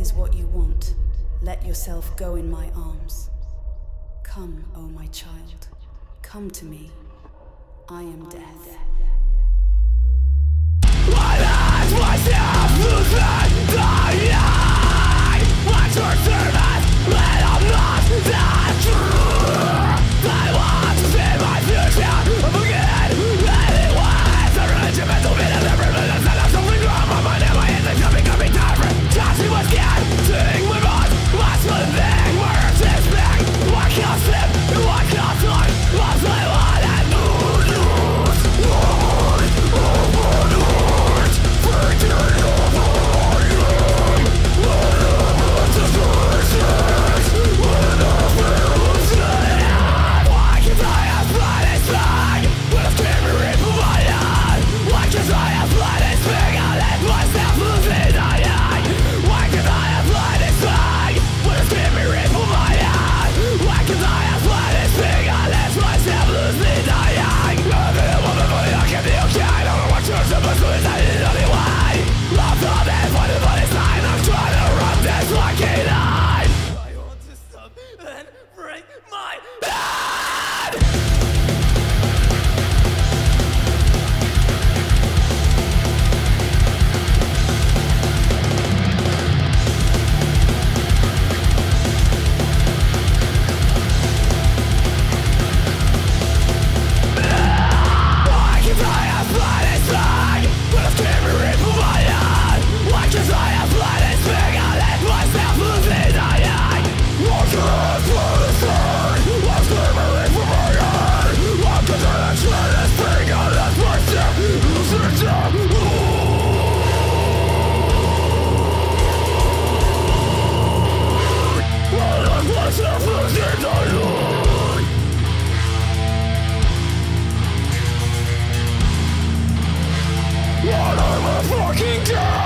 is what you want, let yourself go in my arms. Come, O my child, come to me. I am death. fucking god!